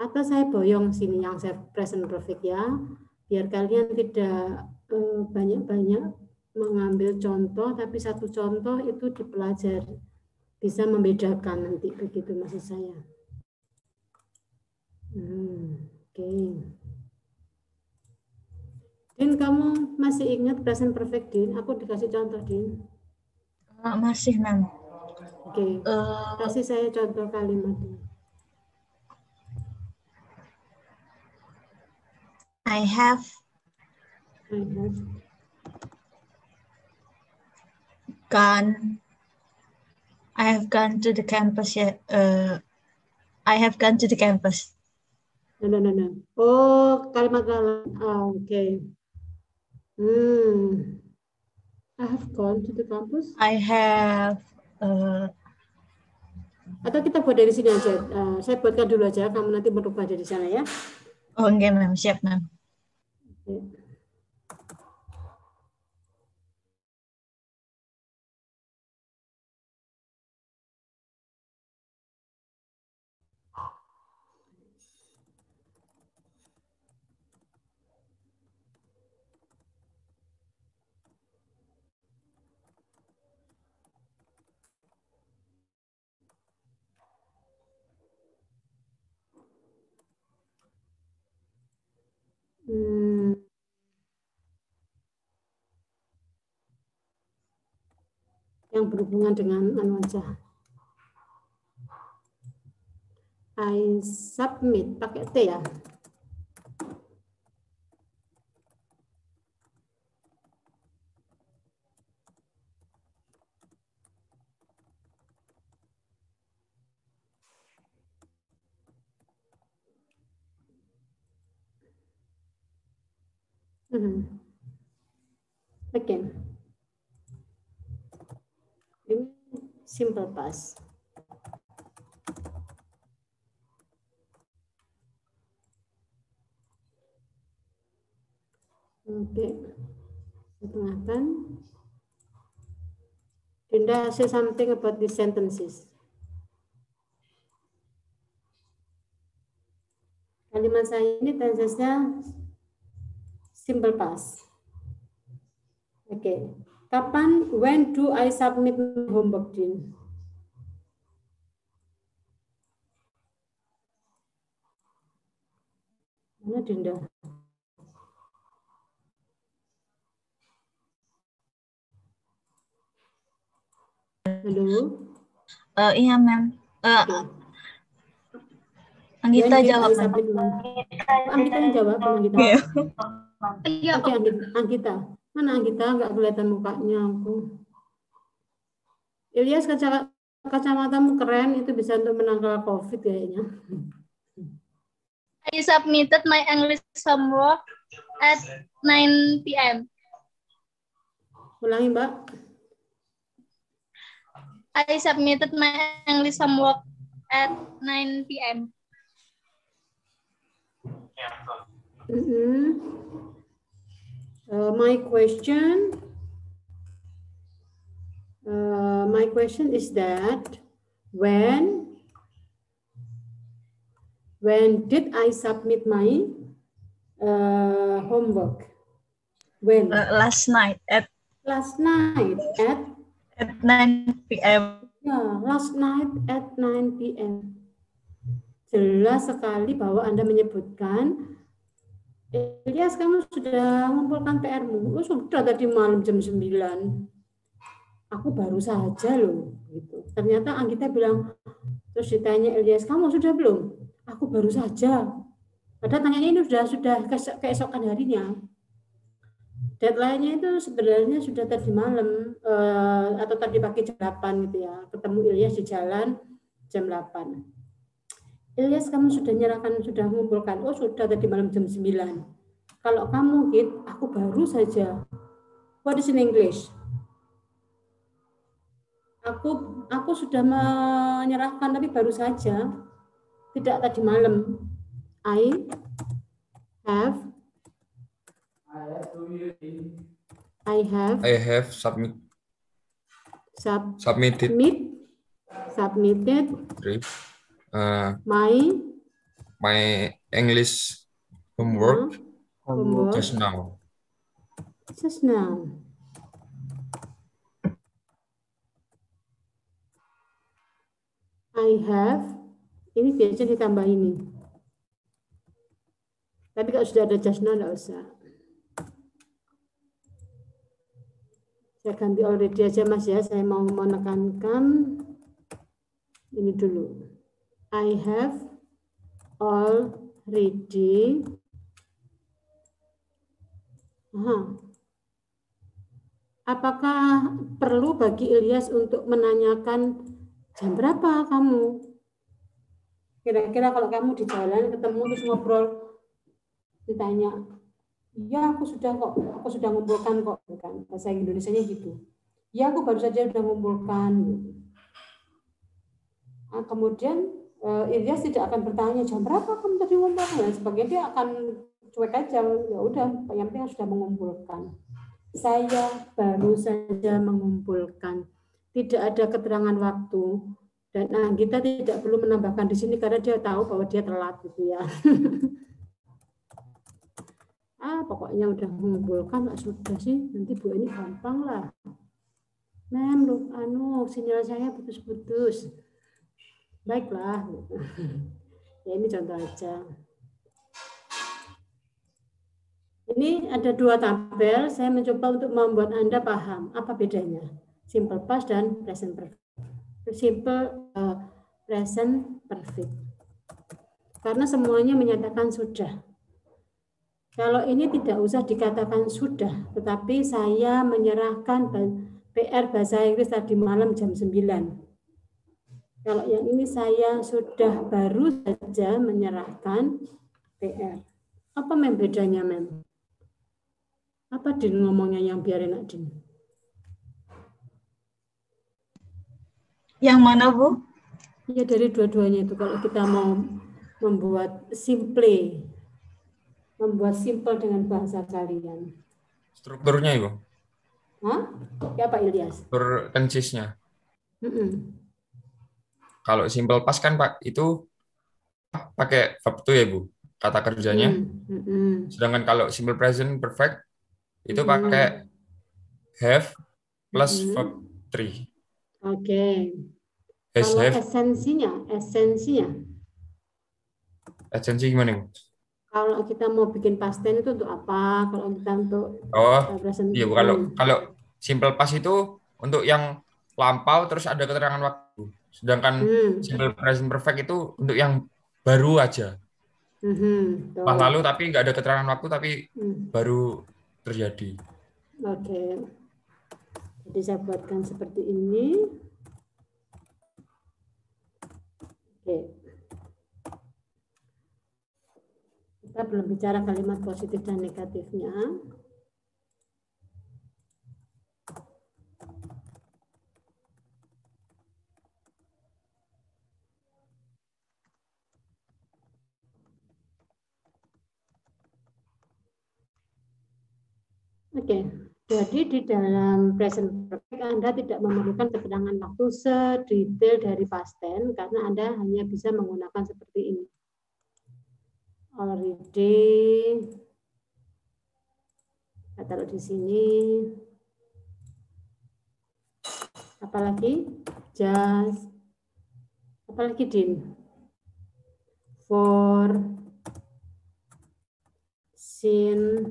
Atau saya boyong sini yang saya present perfect ya, biar kalian tidak uh, banyak-banyak mengambil contoh, tapi satu contoh itu dipelajari. Bisa membedakan nanti, begitu maksud saya. Hmm, Oke. Okay. Din, kamu masih ingat present perfect, Din? Aku dikasih contoh, Din. Uh, masih, ma'am. Oke. Uh, Kasih saya contoh kalimatnya. I have I have gone. I have gone to the campus yet. Uh, I have gone to the campus. No, no, no, no. Oh, kalimat kalimat. Ah, oke. Hmm. I have gone to the campus. I have. Uh, Atau kita buat dari sini aja. Ah, saya buatkan dulu aja. Kamu nanti merubah dari sana ya. oh, enggak, ma'am. Siap, ma'am. Oke. Hmm. Yang berhubungan dengan anu aja. I submit pakai T ya. Mhm. Oke. Ini simple past. Oke. Setengahkan. Dinda say something about these sentences. Kalimat saya ini tensesnya simple past. Oke. Kapan, when do I submit homework, Din? Mana Dinda? Halo? Uh, iya, ma'am. Uh, Anggita When did jawab, Oh, Anggita jawab, Anggita. Iya. Oke, Anggita. Anggita. Mana Anggita? Nggak kelihatan mukanya aku. Ilyas, kaca kacamatamu keren. Itu bisa untuk menangkal COVID kayaknya. I submitted my English homework at 9 p.m. Ulangi, Mbak. I submitted my English homework at 9 p.m. Mhm. Uh, my question, uh, my question is that when, when did I submit my uh, homework? When? Uh, last night at last night at at 9 p.m. Ya, last night at 9 p.m. Jelas sekali bahwa Anda menyebutkan, Ilyas kamu sudah mengumpulkan PR-mu. Oh, sudah tadi malam jam 9. Aku baru saja loh. Gitu. Ternyata Anggita bilang, terus ditanya Ilyas, kamu sudah belum? Aku baru saja. Padahal tanyanya ini sudah sudah keesok- keesokan harinya. Deadline-nya itu sebenarnya sudah tadi malam eh, atau tadi pagi jam 8 gitu ya. Ketemu Ilyas di jalan jam 8. Ilyas kamu sudah nyerahkan, sudah mengumpulkan. Oh sudah tadi malam jam 9. Kalau kamu Git, aku baru saja. What is in English? Aku aku sudah menyerahkan tapi baru saja. Tidak tadi malam. I have I have I have submit sub, submitted submit, submitted uh, my my English homework homework just now. just now. I have, ini biasa ditambah ini. Tapi kalau sudah ada just now, enggak usah. Saya ganti already aja Mas ya. Saya mau menekankan ini dulu. I have already Aha. Apakah perlu bagi Ilyas untuk menanyakan jam berapa kamu? Kira-kira kalau kamu di jalan ketemu terus ngobrol ditanya, ya aku sudah kok, aku sudah ngumpulkan kok, kan bahasa Indonesia-nya gitu. Ya aku baru saja sudah ngumpulkan. Nah, kemudian Ilyas tidak akan bertanya jam berapa kamu tadi ngumpulkan dan sebagainya dia akan cuek aja ya udah yang penting sudah mengumpulkan. Saya baru saja mengumpulkan. Tidak ada keterangan waktu. Dan nah, kita tidak perlu menambahkan di sini karena dia tahu bahwa dia telat gitu ya. Ah pokoknya udah mengumpulkan nah, sudah sih. Nanti bu ini gampang lah. Mem anu sinyal saya putus-putus baiklah ya ini contoh aja Ini ada dua tabel, saya mencoba untuk membuat Anda paham apa bedanya. Simple past dan present perfect. Simple uh, present perfect. Karena semuanya menyatakan sudah. Kalau ini tidak usah dikatakan sudah, tetapi saya menyerahkan PR bahasa Inggris tadi malam jam 9. Kalau yang ini saya sudah baru saja menyerahkan PR. Apa mem bedanya mem? Apa Din ngomongnya yang biar enak Din? Yang mana Bu? Ya dari dua-duanya itu kalau kita mau membuat simple, membuat simple dengan bahasa kalian. Strukturnya Ibu? Hah? Ya Pak Ilyas? Struktur tensisnya. Mm -mm. Kalau simple past kan Pak itu pakai verb to ya Bu, kata kerjanya. Mm -mm. Sedangkan kalau simple present perfect itu pakai have plus Hmm. verb three. Oke. Has Kalau have esensinya, esensinya. esensi gimana? Bu? Kalau kita mau bikin past tense itu untuk apa? Kalau kita untuk Oh, present iya Bu. Kalau Hmm. kalau simple past itu untuk yang lampau terus ada keterangan waktu. Sedangkan Hmm. simple present perfect itu untuk yang baru aja. Pas lalu tapi nggak ada keterangan waktu tapi Hmm. baru terjadi. Oke. Jadi saya buatkan seperti ini. Oke. Kita belum bicara kalimat positif dan negatifnya. Oke, jadi di dalam present perfect Anda tidak memerlukan keterangan waktu sedetail dari past tense karena Anda hanya bisa menggunakan seperti ini. Already, saya taruh di sini. Apalagi just, apalagi din, for, sin,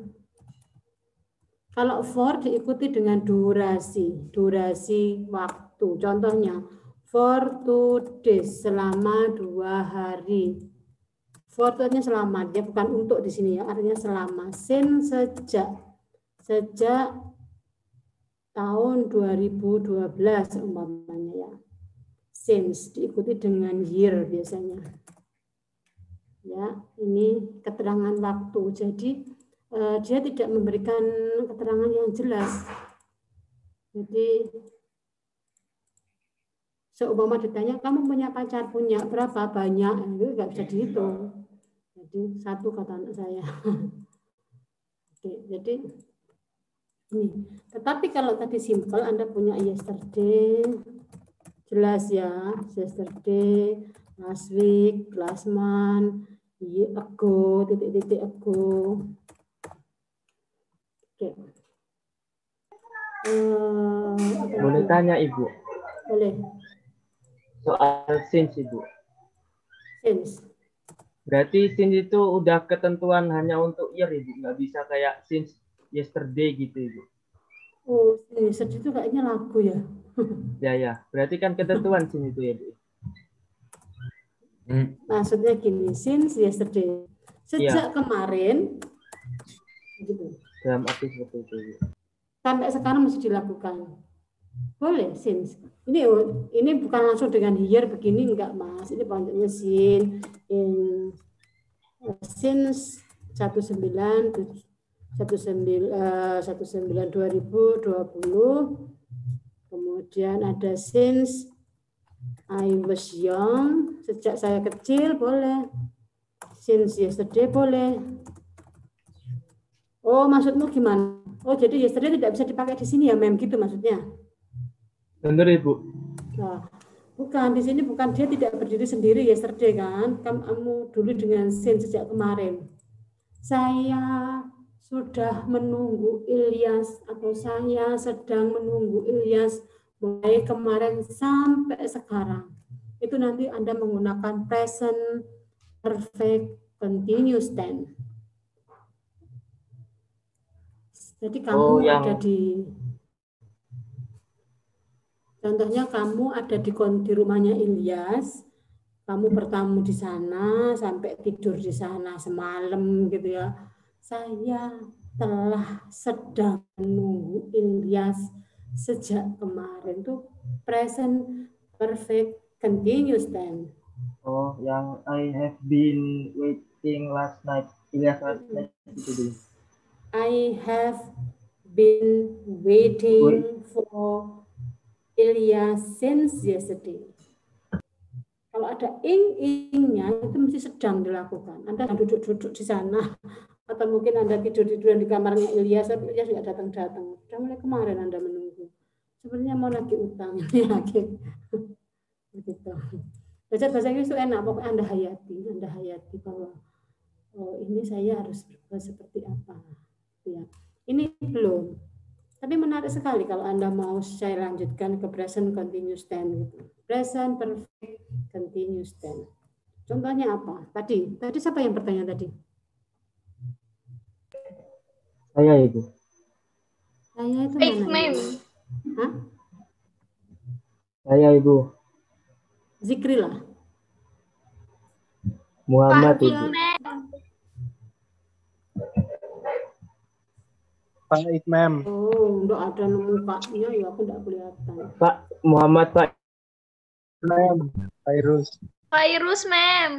kalau for diikuti dengan durasi, durasi waktu. Contohnya, for two days, selama dua hari. For itu artinya selama, dia bukan untuk di sini ya, artinya selama. Sin sejak, sejak tahun 2012 umpamanya ya. Since diikuti dengan year biasanya. Ya, ini keterangan waktu. Jadi dia tidak memberikan keterangan yang jelas. Jadi seumpama ditanya kamu punya pacar punya berapa banyak itu nggak bisa dihitung. Jadi satu kata anak saya. Oke, jadi ini. Tetapi kalau tadi simple Anda punya yesterday jelas ya yesterday last week last month year ago titik-titik ago Oke. Eh, apa Boleh tanya Ibu, Boleh. soal since Ibu. Since. Berarti since itu udah ketentuan hanya untuk year Ibu, nggak bisa kayak since yesterday gitu Ibu. Oh, yesterday itu kayaknya lagu ya. Ya ya. Berarti kan ketentuan sin itu ya. Bu. Hmm, Maksudnya gini, since yesterday. Sejak kemarin, gitu. Dalam arti seperti itu. Sampai sekarang masih dilakukan. Boleh, since. Ini ini bukan langsung dengan here begini enggak, Mas. Ini panjangnya sin in since 19 19 19 2020 kemudian ada since I was young sejak saya kecil boleh since yesterday boleh oh maksudmu gimana oh jadi yesterday tidak bisa dipakai di sini ya mem gitu maksudnya Benar Ibu. Nah, bukan di sini bukan dia tidak berdiri sendiri yesterday kan. Kamu dulu dengan sin sejak kemarin. Saya sudah menunggu Ilyas atau saya sedang menunggu Ilyas mulai kemarin sampai sekarang. Itu nanti Anda menggunakan present perfect continuous tense. Jadi kamu Oh, yang- ada di Contohnya kamu ada di di rumahnya Ilyas, kamu bertamu di sana sampai tidur di sana semalam gitu ya. Saya telah sedang menunggu Ilyas sejak kemarin tuh present perfect continuous tense. Oh, yang I have been waiting last night. Ilyas last night itu dulu. I have been waiting for Ilyas since yesterday. Kalau ada ing-ingnya itu mesti sedang dilakukan. Anda duduk-duduk di sana atau mungkin Anda tidur-tiduran di kamarnya Ilyas, tapi Ilyas nggak datang-datang. Sudah mulai kemarin Anda menunggu. Sebenarnya mau lagi utang ini lagi. Begitu. Belajar bahasa Inggris itu enak, pokoknya Anda hayati, Anda hayati bahwa oh, ini saya harus berbuat seperti apa. Ya. Ini belum. Tapi menarik sekali kalau Anda mau saya lanjutkan ke present continuous tense gitu. Present perfect continuous tense. Contohnya apa? Tadi, tadi siapa yang bertanya tadi? Saya Ibu. Saya itu Baik, mana? ma'am. Hah? Saya Ibu. Zikri lah. Muhammad Pak ma'am. Oh, enggak ada mukanya ya aku enggak kelihatan. Pak Muhammad Pak. Ma'am. Virus. Virus, ma'am.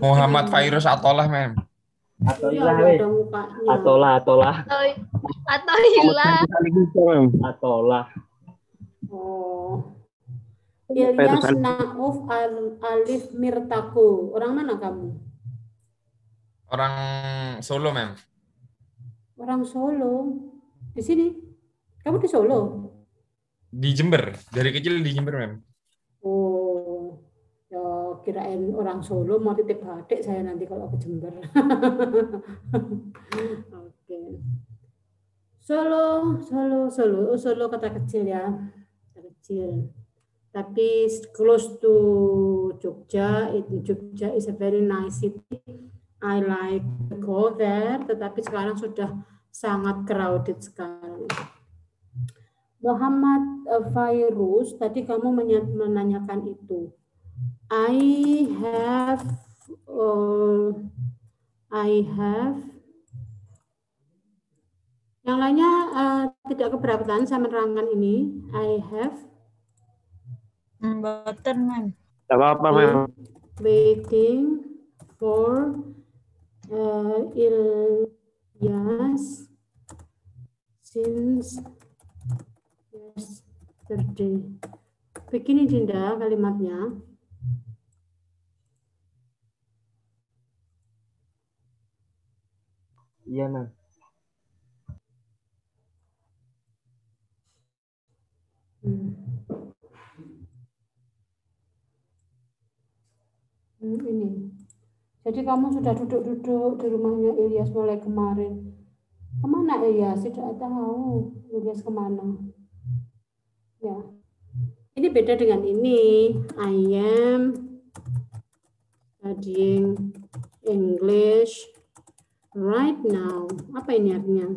Muhammad Virus Atolah, mem. Atau Iya, enggak weh. ada mukanya. Atolah, atolah. Hilang. Atolah. Oh. Ilyas Nauf Al- Alif Mirtaku. Orang mana kamu? Orang Solo, mem. Orang Solo. Di sini. Kamu di Solo? Di Jember. Dari kecil di Jember, mem. Oh, ya kirain orang Solo mau titip adik saya nanti kalau ke Jember. Oke. Solo, Solo, Solo, oh, Solo kota kecil ya, kota kecil. Tapi close to Jogja, itu Jogja is a very nice city. I like to go there, tetapi sekarang sudah sangat crowded sekali. Muhammad eh, Fairuz, tadi kamu menanyakan itu. I have, uh, I have. Yang lainnya eh, tidak keberatan saya menerangkan ini. I have Button, ma'am. Tidak apa-apa, ma'am. waiting for uh, Ilyas since yesterday. Begini Dinda kalimatnya. Iya, Ma'am. Hmm. Hmm, ini. Jadi kamu sudah duduk-duduk di rumahnya Ilyas mulai kemarin. Ke mana Ilyas? Tidak tahu. Ilyas ke mana? Ya. Ini beda dengan ini. I am studying English right now. Apa ini artinya?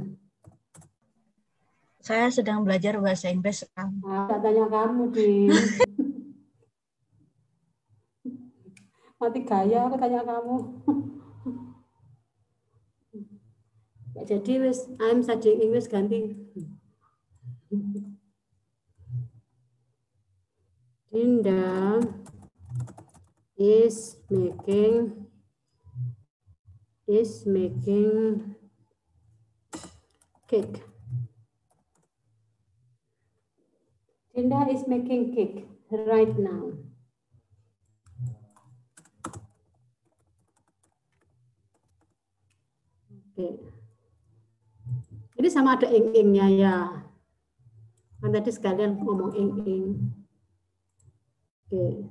Saya sedang belajar bahasa Inggris sekarang. Ah, tak tanya kamu, Din. Mati gaya aku tanya kamu. Gak jadi wis, I'm studying English ganti. Dinda is making is making cake. Dinda is making cake right now. Oke. Ini sama ada ing-ingnya ya. Kan tadi sekalian ngomong ing-ing. Oke.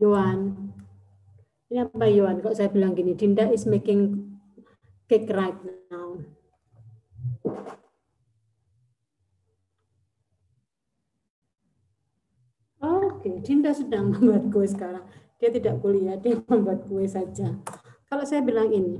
Yohan. Ini apa Yohan? Kok saya bilang gini, Dinda is making cake right now. Oke, Dinda sedang membuat kue sekarang. Dia tidak kuliah, dia membuat kue saja. Kalau saya bilang ini,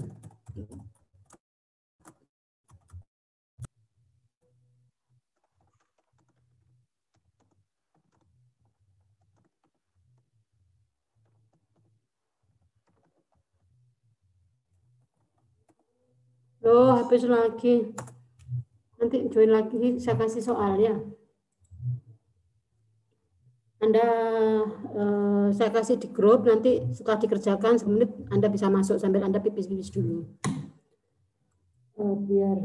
Loh, habis lagi. Nanti join lagi, saya kasih soal ya. Anda eh, saya kasih di grup nanti setelah dikerjakan semenit Anda bisa masuk sambil Anda pipis-pipis dulu. Eh, biar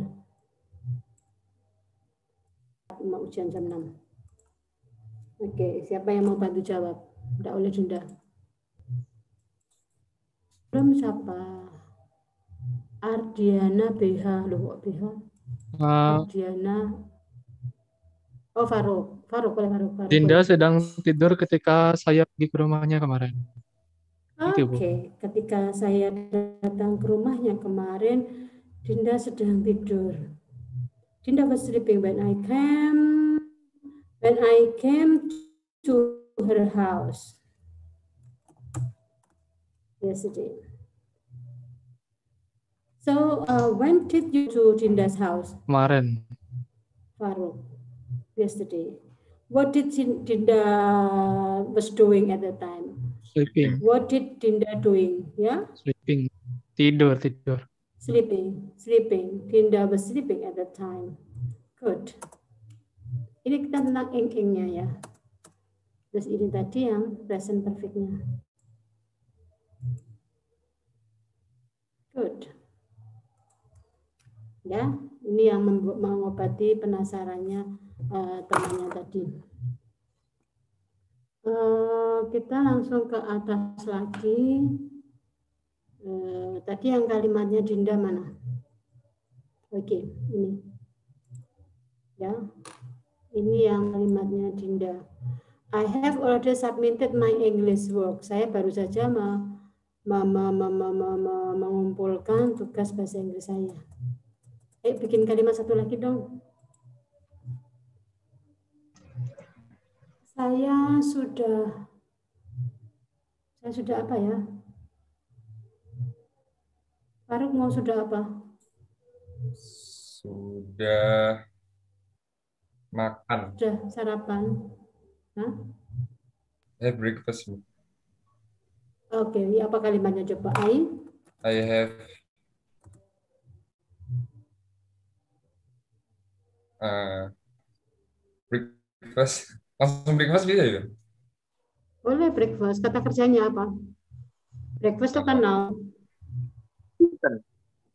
mau ujian jam 6. Oke, siapa yang mau bantu jawab? Tidak oleh Dinda. Belum siapa? Ardiana BH, loh kok BH? Uh, Ardiana Oh, Faruk. Faruk, boleh Faruk. Faruk Dinda boleh. sedang tidur ketika saya pergi ke rumahnya kemarin. Oke, Itu, Bu. ketika saya datang ke rumahnya kemarin, Dinda sedang tidur. Dinda was sleeping when I came when I came to her house yesterday. So, uh, when did you to Tinda's house, Kemarin. Faruk? Yesterday. What did Tinda was doing at the time? Sleeping. What did Tinda doing? Yeah. Sleeping. Tidur, tidur. Sleeping, sleeping. Dinda was sleeping at that time. Good. Ini kita tentang ing-ingnya ya. Terus ini tadi yang present perfect-nya. Ya, ini yang mengobati penasarannya eh, temannya tadi. Eh, kita langsung ke atas lagi. Eh, tadi yang kalimatnya Dinda mana? Oke, ini. Ya. Ini yang kalimatnya Dinda. I have already submitted my English work. Saya baru saja me- me- me- me- me- me- me- mengumpulkan tugas bahasa Inggris saya. Eh, bikin kalimat satu lagi dong. Saya sudah saya sudah apa ya? Faruk mau sudah apa? Sudah makan. Sudah sarapan? Hah? Have breakfast. Oke, ini apa kalimatnya coba? I I have uh, breakfast. Langsung breakfast bisa ya? boleh breakfast. Kata kerjanya apa? Breakfast itu kan noun.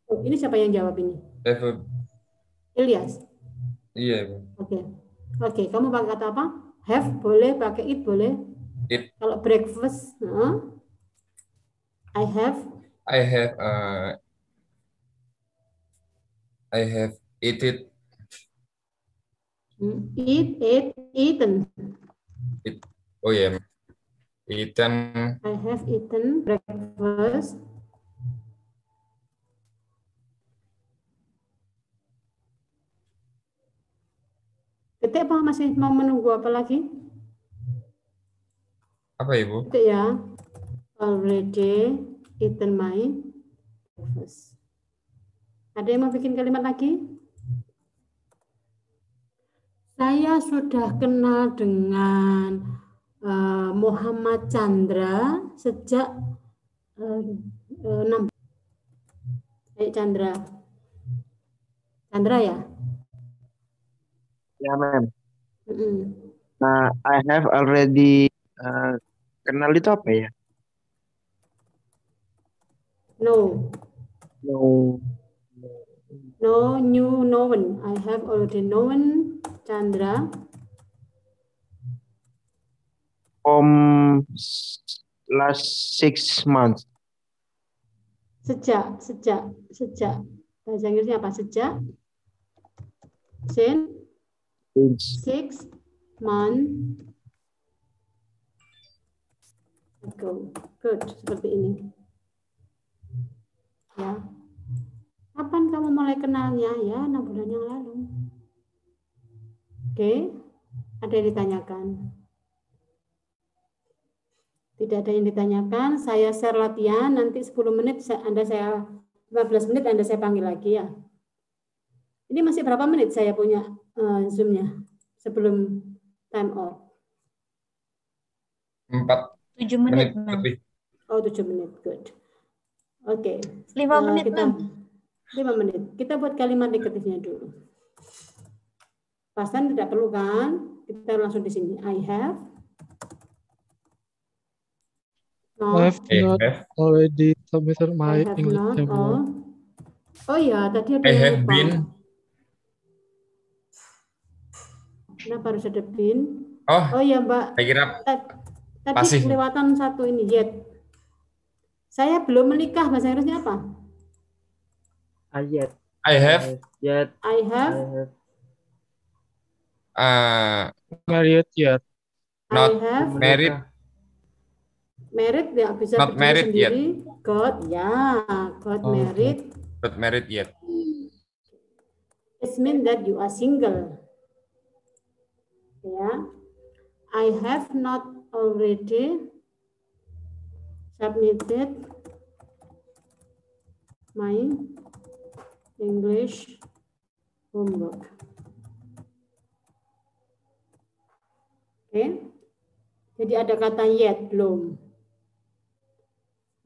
Oh, ini siapa yang jawab ini? Have a, Ilyas. iya, Bu. Oke. Oke, kamu pakai kata apa? Have boleh, pakai it boleh. It. Kalau breakfast, huh? I have I have uh, I have eat it. Eat, ate, eaten. it. Oh yeah. Eaten I have eaten breakfast. Titik apa masih mau menunggu apa lagi? apa ya, Bu? Titik ya. Already eaten my breakfast. Ada yang mau bikin kalimat lagi? Saya sudah kenal dengan eh, Muhammad Chandra sejak enam. Ayo Chandra. Chandra ya? Ya, ma'am. Mm-mm. Nah, I have already uh, kenal itu apa ya? No, No. no new known. I have already known Chandra. From last six months. Sejak, sejak, sejak. Bahasa Inggrisnya apa? Sejak. Since Since six month ago. Good, seperti ini. Ya. Kapan kamu mulai kenalnya? Ya, enam bulan yang lalu. Oke, ada yang ditanyakan? Tidak ada yang ditanyakan. Saya share latihan. Nanti 10 menit saya- Anda saya 15 menit Anda saya panggil lagi ya. Ini masih berapa menit saya punya eh, Zoom-nya sebelum time off? Empat Tujuh menit menit, lebih. Oh, 7 menit. Good. Oke. Lima Eh, menit, kita, Ma'am. 5 menit. Kita buat kalimat negatifnya dulu. Pasan tidak perlu kan? Kita langsung di sini. I have. I Not. have I not have, already submitted I my have English not. demo. Oh. Oh ya, tadi ada I yang have lupa. been. Kenapa harus ada been? Oh, Oh ya, Mbak. saya kira Tad- Tadi Pasif. kelewatan satu ini, yet. Saya belum menikah, bahasa Inggrisnya apa? Ayat. I have Yet. I I have, have. Uh, Married yet. not I have married. married ya bisa Not married yet. sendiri. Got, ya, got Oh, married. Not married yet. It means that you are single. Ya. I have not already submitted my English homework. Oke. Jadi ada kata yet, belum.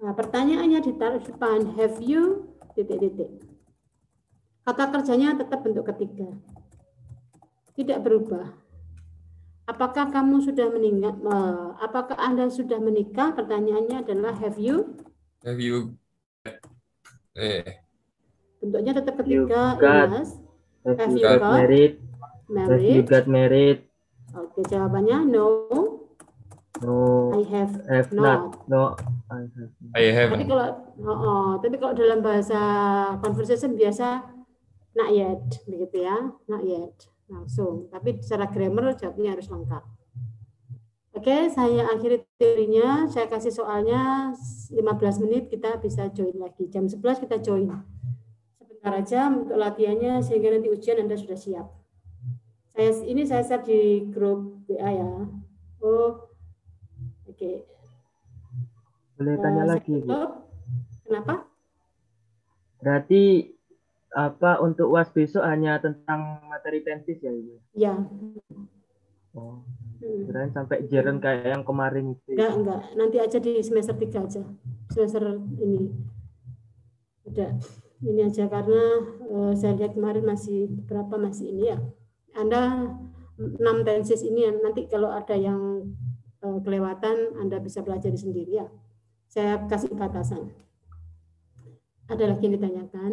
Nah, pertanyaannya ditaruh di depan. Have you titik-titik. Kata kerjanya tetap bentuk ketiga. Tidak berubah. Apakah kamu sudah meninggal? apakah Anda sudah menikah? Pertanyaannya adalah have you? Have you eh Bentuknya tetap You ketiga, got- yes. Have Have you got got married? Have you Married? got married? Oke, jawabannya no. No. I have Have not. not. No. I have not. I have Tapi kalau oh, oh, tapi kalau dalam bahasa conversation biasa not yet begitu ya, not yet langsung. Tapi secara grammar jawabnya harus lengkap. Oke, saya akhiri teorinya. Saya kasih soalnya 15 menit kita bisa join lagi. Jam 11 kita join. Sebentar aja untuk latihannya sehingga nanti ujian Anda sudah siap. Saya ini saya share di grup WA ya. Oh. Oke. Boleh Eh, tanya saya lagi, Bu. tutup. Kenapa? Berarti apa untuk UAS besok hanya tentang materi tensis ya, Ibu? Ya. Oh, Hmm. sampai jeren kayak yang kemarin itu. Enggak, enggak. Nanti aja di semester 3 aja. Semester ini. Udah. Ini aja karena eh, saya lihat kemarin masih berapa masih ini ya. Anda 6 tensis ini nanti kalau ada yang eh, kelewatan Anda bisa belajar sendiri ya. Saya kasih batasan. Ada lagi yang ditanyakan?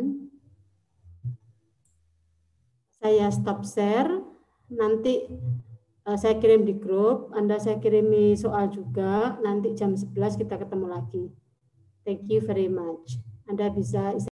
Saya stop share. Nanti eh, saya kirim di grup, Anda saya kirimi soal juga, nanti jam 11 kita ketemu lagi. Thank you very much. Anda bisa